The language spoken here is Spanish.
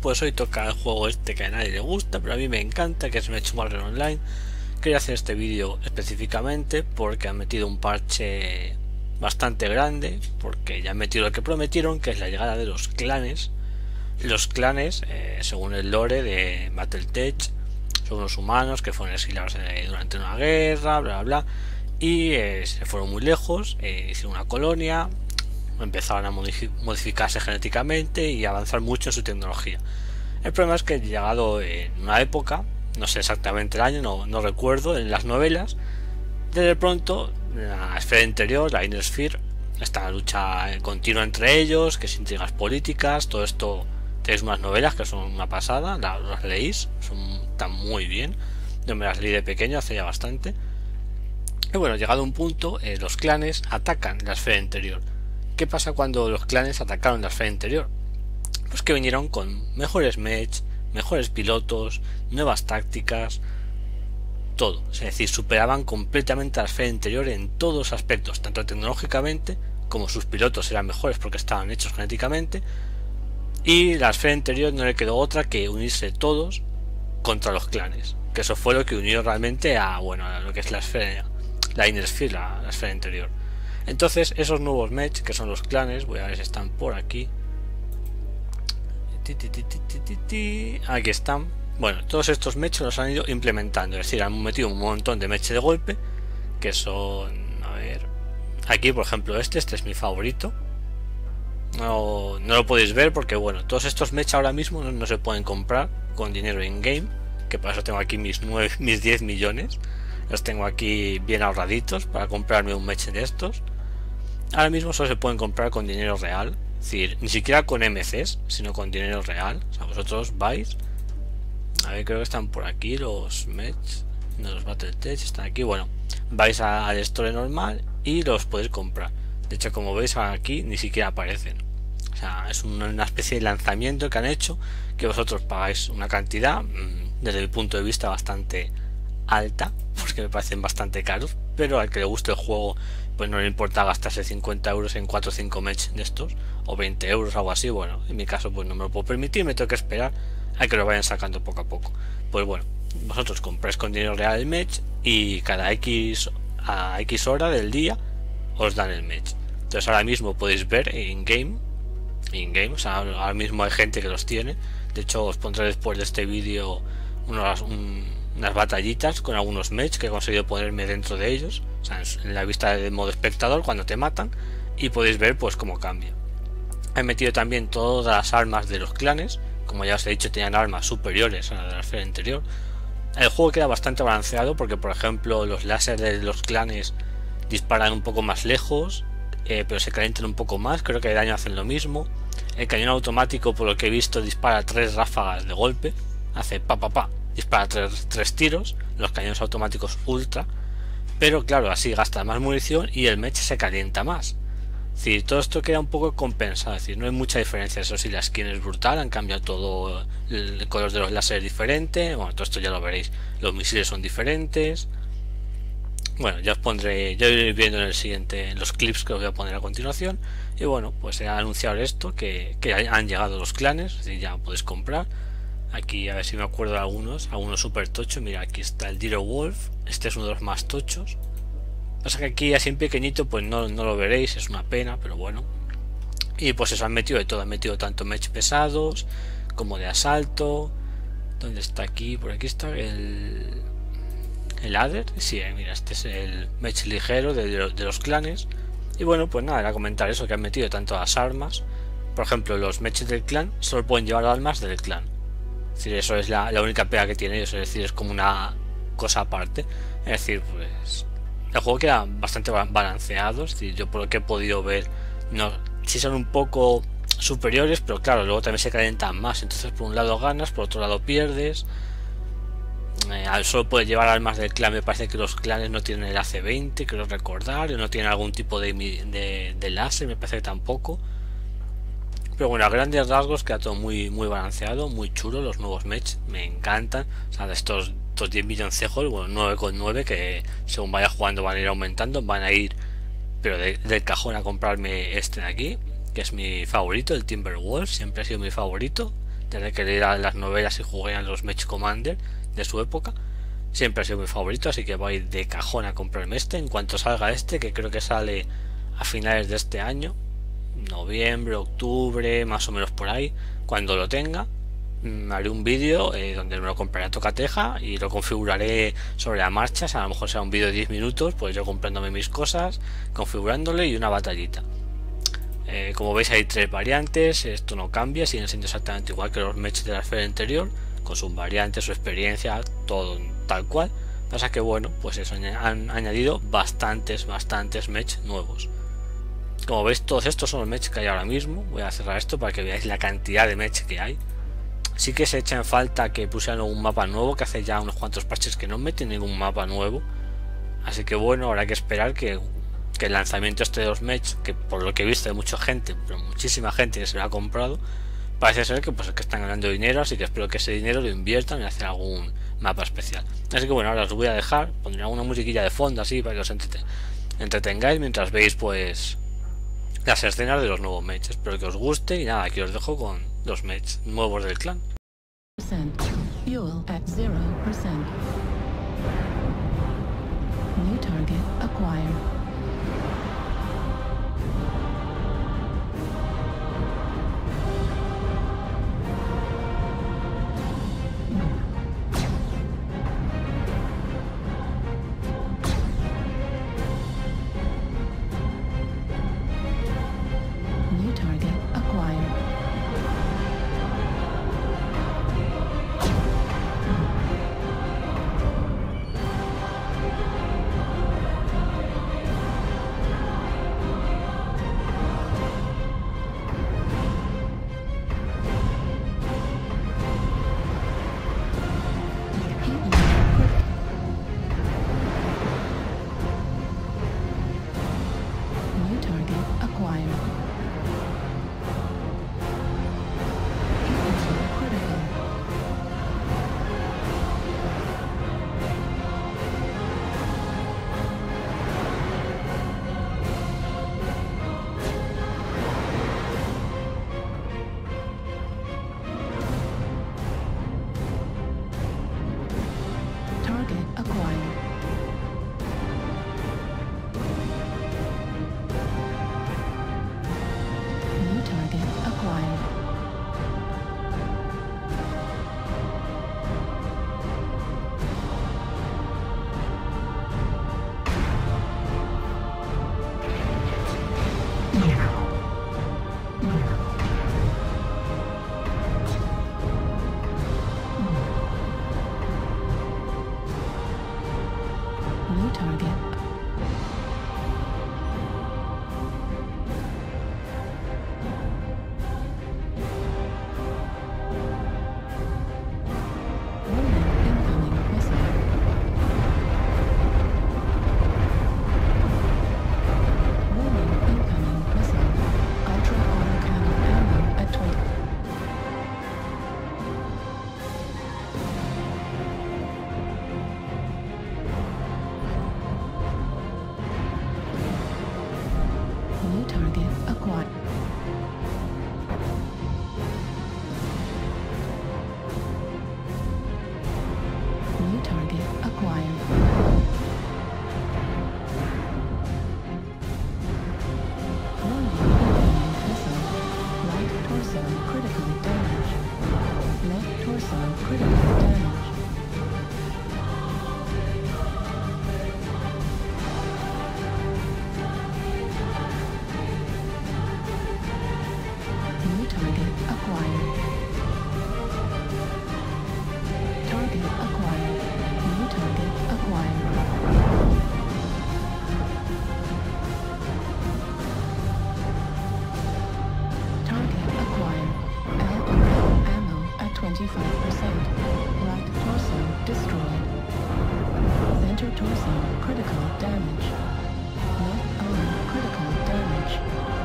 pues hoy toca el juego este que a nadie le gusta, pero a mí me encanta, que es Match Warrior Online. Quería hacer este vídeo específicamente porque han metido un parche bastante grande, porque ya han metido lo que prometieron, que es la llegada de los clanes. Los clanes, eh, según el lore de Battletech, son unos humanos que fueron exiliados eh, durante una guerra, bla bla bla, y eh, se fueron muy lejos, hicieron una colonia, empezaron a modificarse genéticamente y avanzar mucho en su tecnología. El problema es que llegado en una época, no sé exactamente el año, no, recuerdo, en las novelas, de pronto la esfera interior, la Inner Sphere, esta lucha continua entre ellos, que es intrigas políticas, todo esto tenéis unas novelas que son una pasada, las, leéis, son tan muy bien. Yo me las leí de pequeño hace ya bastante. Y bueno, llegado un punto, eh, los clanes atacan la esfera interior. ¿Qué pasa cuando los clanes atacaron la esfera interior? Pues que vinieron con mejores match, mejores pilotos, nuevas tácticas, todo. Es decir, superaban completamente a la esfera interior en todos los aspectos, tanto tecnológicamente como sus pilotos eran mejores porque estaban hechos genéticamente. Y la esfera interior no le quedó otra que unirse todos contra los clanes. Que eso fue lo que unió realmente a, bueno, a lo que es la esfera, la inner sphere, la esfera interior. Entonces, esos nuevos match, que son los clanes, voy a ver si están por aquí. Aquí están. Bueno, todos estos mechs los han ido implementando, es decir, han metido un montón de mechs de golpe, que son, a ver, aquí por ejemplo este, este es mi favorito. No, no lo podéis ver porque bueno, todos estos mechs ahora mismo no, se pueden comprar con dinero in-game, que por eso tengo aquí mis, 9, mis 10 millones. Los tengo aquí bien ahorraditos para comprarme un mech de estos. Ahora mismo solo se pueden comprar con dinero real. Es decir, ni siquiera con MCs, sino con dinero real. O sea, vosotros vais. A ver, creo que están por aquí los mechs. No, los Battletech están aquí. Bueno, vais al store normal y los podéis comprar. De hecho, como veis aquí, ni siquiera aparecen. O sea, es una especie de lanzamiento que han hecho que vosotros pagáis una cantidad, mm, desde mi punto de vista, bastante alta, porque me parecen bastante caros, pero al que le guste el juego pues no le importa gastarse 50 euros en 4 o 5 matches de estos, o 20 euros, algo así, bueno, en mi caso pues no me lo puedo permitir, me tengo que esperar a que lo vayan sacando poco a poco. Pues bueno, vosotros compráis con dinero real el match y cada X a X hora del día os dan el match. Entonces ahora mismo podéis ver en game, in game, o sea, ahora mismo hay gente que los tiene. De hecho, os pondré después de este vídeo unos, un, unas batallitas con algunos match que he conseguido ponerme dentro de ellos, o sea, en la vista de modo espectador cuando te matan y podéis ver pues cómo cambia. He metido también todas las armas de los clanes, como ya os he dicho tenían armas superiores a la de la esfera interior. El juego queda bastante balanceado porque por ejemplo los láseres de los clanes disparan un poco más lejos, eh, pero se calientan un poco más, creo que de daño hacen lo mismo. El cañón automático por lo que he visto dispara tres ráfagas de golpe, hace pa pa pa dispara tres, tres tiros, los cañones automáticos ultra, pero claro, así gasta más munición y el mech se calienta más. Es todo esto queda un poco compensado, es decir, no hay mucha diferencia. Eso sí, la skin es brutal, han cambiado todo, el color de los láseres es diferente, bueno, todo esto ya lo veréis, los misiles son diferentes. Bueno, ya os pondré, ya iré viendo en el siguiente, en los clips que os voy a poner a continuación. Y bueno, pues he anunciado esto, que, que han llegado los clanes, es ya podéis comprar. Aquí a ver si me acuerdo de algunos, algunos super tochos. Mira, aquí está el Dire Wolf. Este es uno de los más tochos. Pasa que aquí así en pequeñito pues no, no lo veréis, es una pena, pero bueno. Y pues eso han metido de todo, han metido tanto mech pesados como de asalto. ¿Dónde está aquí? Por aquí está el... El Adder. Sí, eh, mira, este es el mech ligero de, de los clanes. Y bueno, pues nada, era comentar eso, que han metido tanto las armas. Por ejemplo, los mechs del clan solo pueden llevar armas del clan decir, eso es la, única pega que tiene ellos, es decir, es como una cosa aparte. Es decir, pues el juego queda bastante balanceado, es decir, yo por lo que he podido ver, no, sí son un poco superiores, pero claro, luego también se calientan más. Entonces, por un lado ganas, por otro lado pierdes. Eh, solo puedes llevar armas del clan. Me parece que los clanes no tienen el AC-20, creo recordar, no tienen algún tipo de, de, de láser, me parece que tampoco. Pero bueno, a grandes rasgos queda todo muy, muy balanceado, muy chulo. Los nuevos match me encantan. O sea, de estos, estos 10 milloncejos, bueno, 9,9 que según vaya jugando van a ir aumentando, van a ir, pero del cajón a comprarme este de aquí, que es mi favorito, el Timberwolf. Siempre ha sido mi favorito desde que leí las novelas y jugué a los Mech Commander de su época. Siempre ha sido mi favorito, así que voy de cajón a comprarme este en cuanto salga este, que creo que sale a finales de este año, noviembre, octubre, más o menos por ahí. Cuando lo tenga, mm, haré un vídeo eh, donde me lo compraré a tocateja y lo configuraré sobre la marcha. a lo mejor será un vídeo de 10 minutos, pues yo comprándome mis cosas, configurándole y una batallita. Eh, como veis hay tres variantes, esto no cambia, siguen siendo exactamente igual que los matches de la esfera anterior, con sus variantes, su experiencia, todo tal cual. Pasa que bueno, pues eso, han añadido bastantes, bastantes matches nuevos. Como veis, todos estos son los matches que hay ahora mismo. Voy a cerrar esto para que veáis la cantidad de matches que hay. Sí que se echa en falta que pusieran un mapa nuevo, que hace ya unos cuantos parches que no meten ningún mapa nuevo. Así que bueno, habrá que esperar que el lanzamiento este de los match, que por lo que he visto hay mucha gente, pero muchísima gente que se lo ha comprado, parece ser que pues que están ganando dinero, así que espero que ese dinero lo inviertan en hacer algún mapa especial. Así que bueno, ahora os voy a dejar, pondré una musiquilla de fondo así para que os entretengáis mientras veis pues las escenas de los nuevos matches. Espero que os guste y nada, aquí os dejo con los matches nuevos del clan. New target acquired. 25%. Right torso destroyed. Center torso critical damage. Left arm critical damage.